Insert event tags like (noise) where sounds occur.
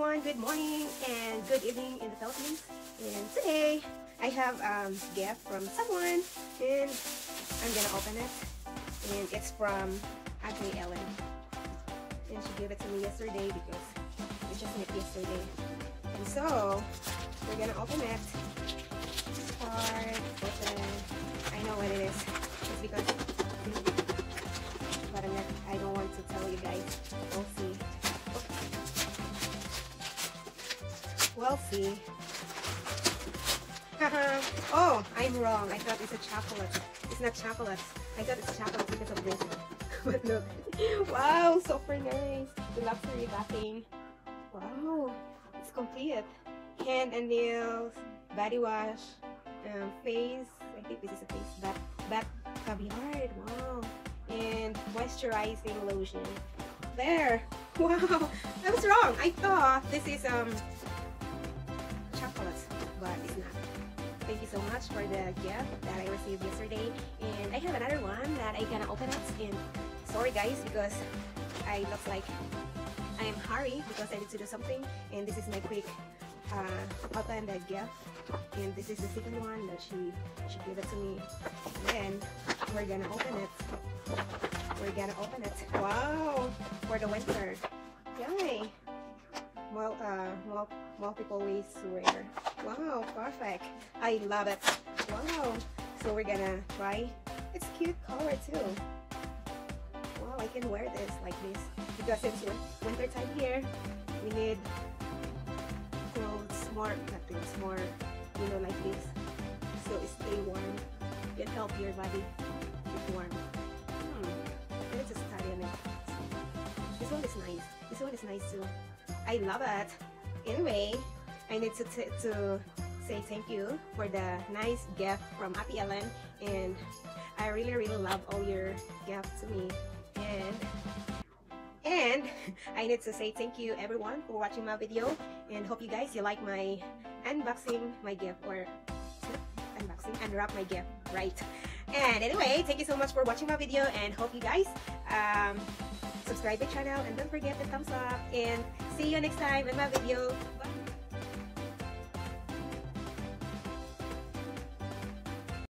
everyone, good morning and good evening in the Philippines. And today I have um gift from someone and I'm gonna open it. And it's from Auntie Ellen. And she gave it to me yesterday because we just met yesterday. And so we're gonna open it. We'll (laughs) see. oh, I'm wrong. I thought it's a chocolate. It's not chocolate. I thought it's chocolate because of this. (laughs) but look. Wow, super nice. The luxury wrapping. Wow, it's complete. Hand and nails, body wash, um, face. I think this is a face. Bat, bat caviar. Wow. And moisturizing lotion. There. (laughs) Wow. I was wrong. I thought this is um so much for the gift that I received yesterday. And I have another one that I gonna open it. And sorry guys, because I look like I am hurry because I need to do something. And this is my quick uh, open the gift. And this is the second one that she she gave it to me. And then we're gonna open it. We're gonna open it. Wow, for the winter. Yay! Well, uh, well, multiple ways to wear. Wow, perfect. I love it. Wow. So we're gonna try. It's cute color too. Wow, I can wear this like this because it's winter time here. We need clothes more, not more, you know, like this. So it stay warm. Can help your body get warm. Hmm. Let's just study on it. This one is nice. This one is nice too. I love it. Anyway, I need to, to say thank you for the nice gift from Happy Ellen. And I really really love all your gifts to me. And and (laughs) I need to say thank you everyone for watching my video. And hope you guys you like my unboxing my gift or unboxing unwrap my gift right? And anyway thank you so much for watching my video and hope you guys um, subscribe the channel and don't forget the thumbs up. And see you next time in my video. Bye